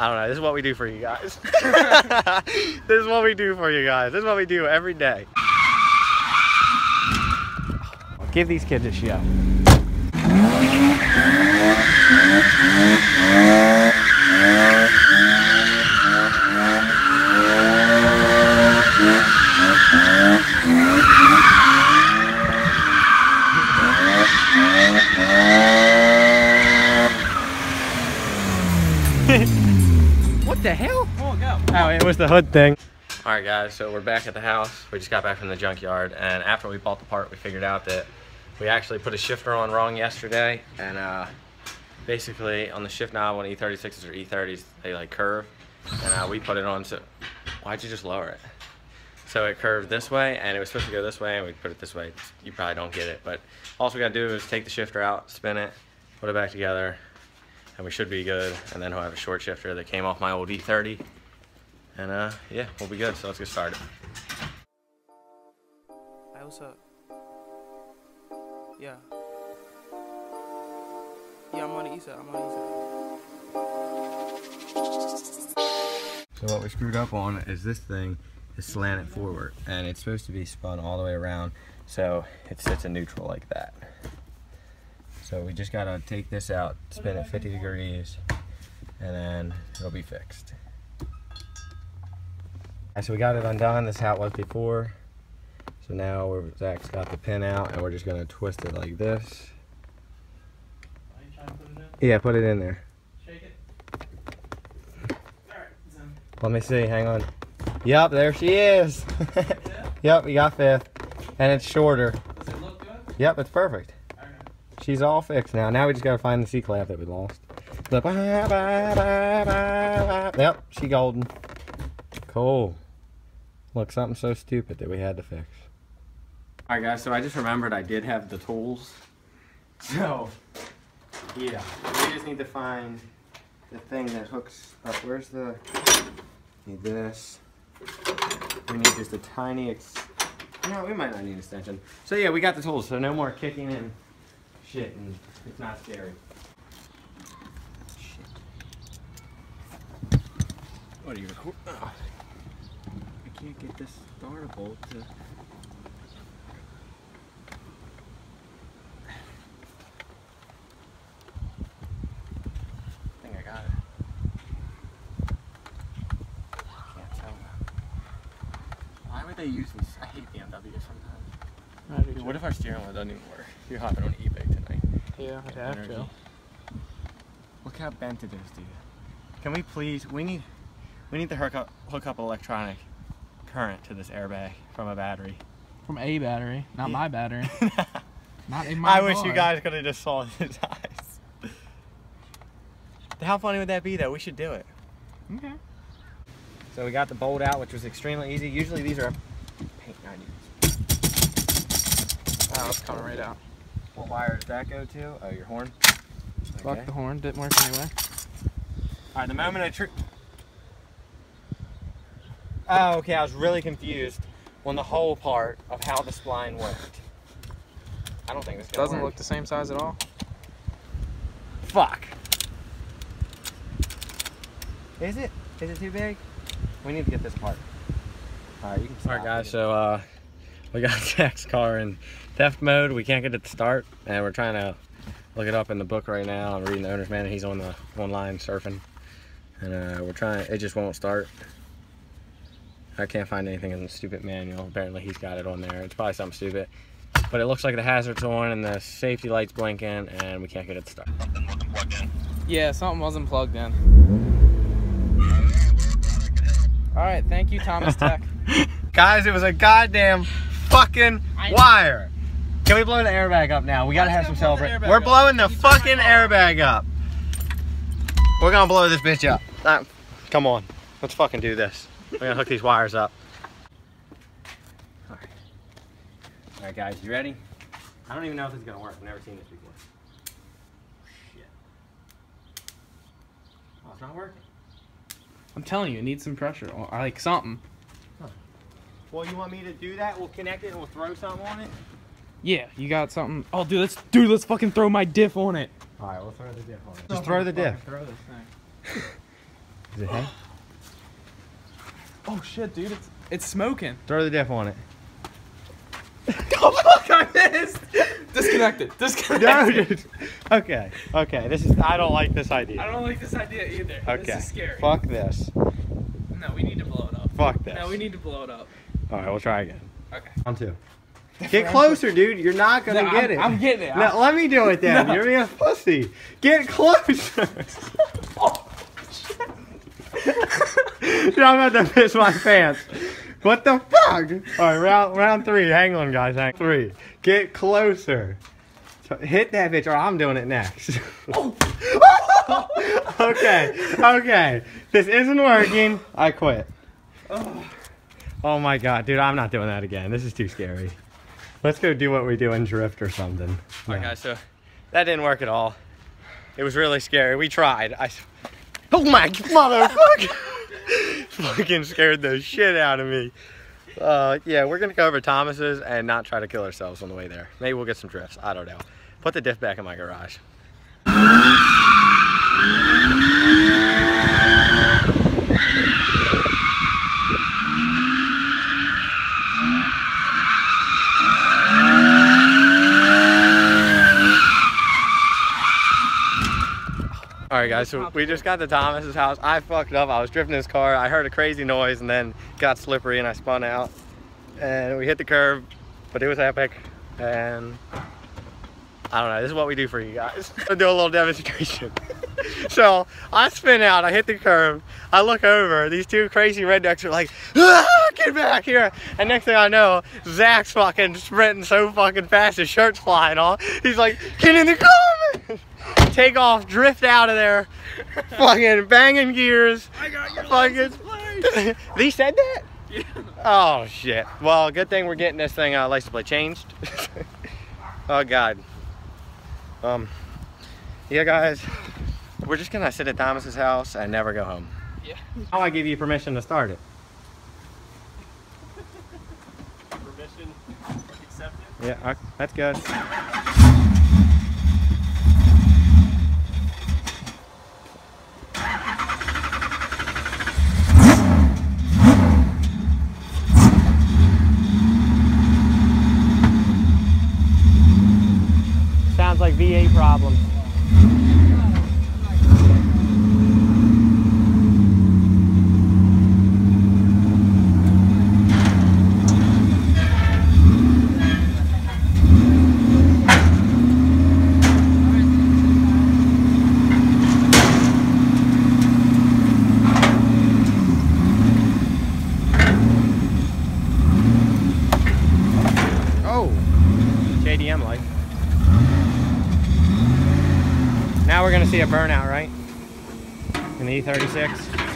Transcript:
I don't know. This is what we do for you guys. this is what we do for you guys. This is what we do every day. Give these kids a show. what the hell? It was the hood thing. All right, guys, so we're back at the house. We just got back from the junkyard, and after we bought the part, we figured out that we actually put a shifter on wrong yesterday, and uh, basically on the shift knob on E36s or E30s, they like curve, and uh, we put it on, so why'd you just lower it? So it curved this way, and it was supposed to go this way, and we put it this way. You probably don't get it, but all we gotta do is take the shifter out, spin it, put it back together, and we should be good. And then he'll have a short shifter that came off my old E30. And uh, yeah, we'll be good. So let's get started. Hey, what's up? Yeah. Yeah, I'm on the east side. I'm on the east side. So what we screwed up on is this thing is slanted forward, and it's supposed to be spun all the way around, so it sits in neutral like that. So we just gotta take this out, spin it 50 degrees, and then it'll be fixed. So we got it undone. This is how it was before. So now we're, Zach's got the pin out, and we're just gonna twist it like this. Are you trying to put it in? Yeah, put it in there. Shake it. Alright, it's in. Let me see. Hang on. Yep, there she is. Yeah? yep, we got fifth, and it's shorter. Does it look good? Yep, it's perfect. She's all fixed now. Now we just gotta find the C-clamp that we lost. Ba- Yep, she golden. Cool. Look, something so stupid that we had to fix. Alright guys, so I just remembered I did have the tools. So, yeah, we just need to find the thing that hooks up. Where's the, need this. We need just a tiny, ex no, we might not need an extension. So yeah, we got the tools, so no more kicking and shit, and it's not scary. Shit. What are you recording? Oh. I can't get this startable to. I think I got it. Can't tell now. Why would they use these? I hate BMWs sometimes. Dude, what if our steering wheel doesn't even work? You're hopping on eBay tonight. Yeah, I'd have to. Look how bent it is, dude. Can we please? We need, we need to hook up, hook up electronic current to this airbag from a battery. From a battery, not Yeah. my battery. Not in my I wish you guys could have just saw his eyes. How funny would that be, though? We should do it. Okay. So we got the bolt out, which was extremely easy. Usually these are paint 90s. Oh, it's coming right out. What wire does that go to? Oh, your horn. Fuck the horn, didn't work anyway. All right, the moment I Oh, okay. I was really confused on the whole part of how the spline worked. I don't think this Doesn't work. look the same size at all. Fuck. Is it? Is it too big? We need to get this part. All right, you can. All right, guys. So uh, we got Jack's car in theft mode. We can't get it to start, and we're trying to look it up in the book right now. I'm reading the owner's manual. He's on the online surfing, and uh, we're trying. It just won't start. I can't find anything in the stupid manual. Apparently, he's got it on there. It's probably something stupid. But it looks like the hazard's on and the safety light's blinking, and we can't get it to start. Yeah, something wasn't plugged in. All right, thank you, Thomas Tech. Guys, it was a goddamn fucking wire. Can we blow the airbag up now? We gotta have some gonna blow the celebration. We're blowing the fucking airbag up. We're gonna blow this bitch up. Uh, come on, let's fucking do this. We're gonna hook these wires up. Alright. Alright guys, you ready? I don't even know if this is gonna work. I've never seen this before. Shit. Oh, it's not working. I'm telling you, it needs some pressure, oh, or like something. Well, you want me to do that? We'll connect it and we'll throw something on it? Yeah, you got something. Oh, dude, let's dude, let's fucking throw my diff on it. All right, we'll throw the diff on it. Just throw the diff. Throw this thing. Is it hay? Oh shit, dude, it's it's smoking. Throw the diff on it. oh fuck, I missed. Disconnected. Disconnected. dude. Okay. Okay. This is. I don't like this idea. I don't like this idea either. Okay. This is scary. Fuck this. No, we need to blow it up. Fuck this. No, we need to blow it up. All right, we'll try again. Okay. On two. Get closer, dude. You're not gonna No, get I'm- it. I'm getting it. No, let me do it then. No. You're being a pussy. Get closer. I'm about to piss my pants. What the fuck? All right, round round three. Hang on, guys. Hang three. Get closer. So hit that bitch, or I'm doing it next. okay, okay. This isn't working. I quit. Oh my god, dude, I'm not doing that again. This is too scary. Let's go do what we do in drift or something. All right, guys. So that didn't work at all. It was really scary. We tried. I. Oh my motherfucker! Fucking scared the shit out of me. Uh, yeah, we're gonna go over Thomas's and not try to kill ourselves on the way there. Maybe we'll get some drifts. I don't know. Put the diff back in my garage. All right, guys. So we just got to Thomas's house. I fucked up. I was drifting his car. I heard a crazy noise and then got slippery and I spun out. And we hit the curb, but it was epic. And I don't know. This is what we do for you guys. I'll do a little demonstration. so I spin out. I hit the curb. I look over. These two crazy rednecks are like, ah, "Get back here!" And next thing I know, Zach's fucking sprinting so fucking fast, his shirt's flying off. He's like, "Get in the car!" Take off, drift out of there, fucking banging gears. I got your Fucking. plate. he said that? Yeah. Oh shit. Well, good thing we're getting this thing uh, license plate changed. oh god. Um. Yeah, guys. We're just gonna sit at Thomas's house and never go home. Yeah. Now I give you permission to start it. Permission accepted. Yeah, that's good. Sounds like V8 problems. Oh, JDM light. Now we're gonna see a burnout, right? In the E36.